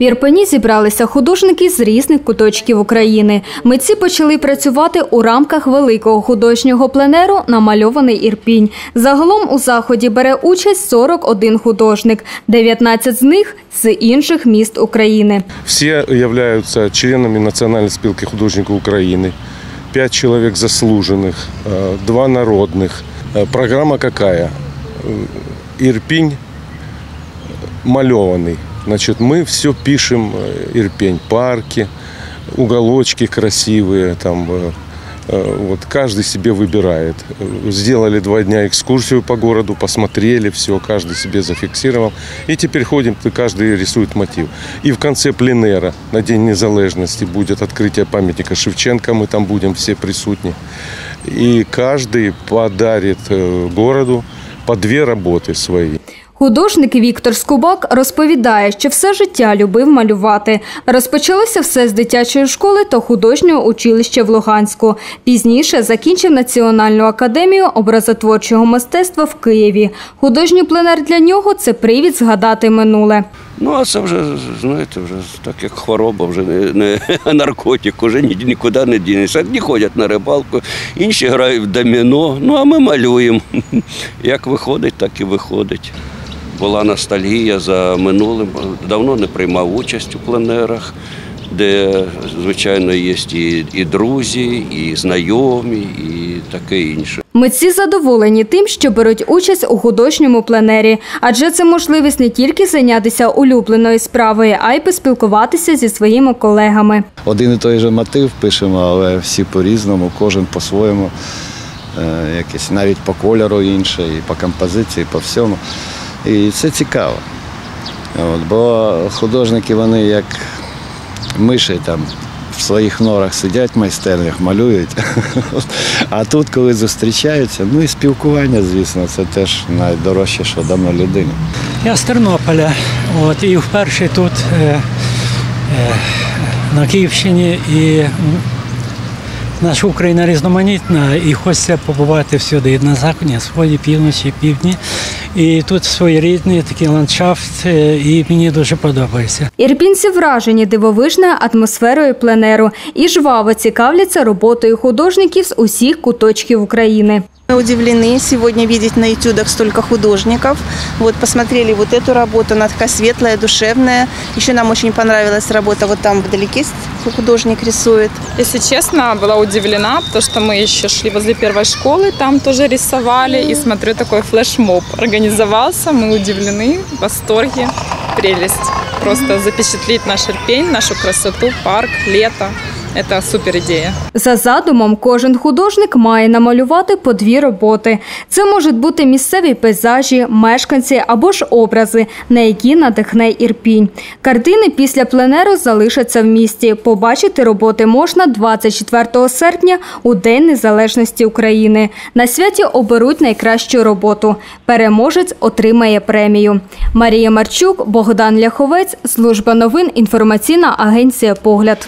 В Ірпені зібралися художники з різних куточків України. Митці почали працювати у рамках великого художнього пленеру «Намальований Ірпінь». Загалом у заході бере участь 41 художник, 19 з них з інших міст України. Все являются членами Национальной спилки художников Украины. Пять человек заслуженных, э, два народных. Э, Программа какая? Значит, мы все пишем э, Ирпень. Парки, уголочки красивые, там э, э, вот каждый себе выбирает. Сделали два дня экскурсию по городу, посмотрели все, каждый себе зафиксировал. И теперь ходим, каждый рисует мотив. И в конце пленера на День незалежности будет открытие памятника Шевченко, мы там будем все присутни. И каждый подарит городу по две работы свои. Художник Віктор Скубак розповідає, що все життя любив малювати. Розпочалося все з дитячої школи та художнього училища в Луганську. Пізніше закінчив Національну академію образотворчого мистецтва в Києві. Художній пленер для нього це привід згадати минуле. Ну, а це вже, знаєте, вже так як хвороба, вже не, не наркотик, вже ні, нікуди не дінешся. Одні ходять на рибалку, інші грають в доміно, ну а ми малюємо. Як виходить, так і виходить. Була ностальгія за минулим. Давно не приймав участь у пленерах, де, звичайно, є і, і друзі, і знайомі, і таке інше. Митці задоволені тим, що беруть участь у художньому пленері, адже це можливість не тільки зайнятися улюбленою справою, а й поспілкуватися зі своїми колегами. один і той же мотив пишемо, але всі по-різному, кожен по-своєму. Е, Якийсь навіть по кольору інше, і по композиції, по всьому. І це цікаво. Бо художники вони як миші там в своїх норах сидять в майстернях, малюють. А тут, коли зустрічаються, ну і спілкування, звісно, це теж найдорожче, що дано людині. Я з Тернополя, от, і вперше тут е, е, на Київщині і наша Україна різноманітна і хочеться побувати всюди, і на заході, сході, півночі, півдні. І тут своєрідний такий ландшафт, е, і мені дуже подобається. Ірпінці вражені дивовижною атмосферою пленеру і жваво цікавляться роботою художників з усіх куточків України. Мы удивлены сегодня видеть на этюдах столько художников. Вот посмотрели вот эту работу, она такая светлая, душевная. Еще нам очень понравилась работа, вот там вдалеке художник рисует. Если честно, была удивлена, потому что мы еще шли возле первой школы, там тоже рисовали, и смотрю, такой флешмоб организовался, мы удивлены, в восторге, прелесть. Просто запечатлеть наш Ирпень, нашу красоту, парк, лето. Это супер идея. За задумом, кожен художник має намалювати по дві роботи. Це можуть бути місцеві пейзажі, мешканці або ж образи, на які надихне Ірпінь. Картини після пленеру залишаться в місті. Побачити роботи можна 24 серпня у День Незалежності України. На святі оберуть найкращу роботу. Переможець отримає премію. Марія Марчук, Богдан Ляховець, служба новин, інформаційна агенція Погляд.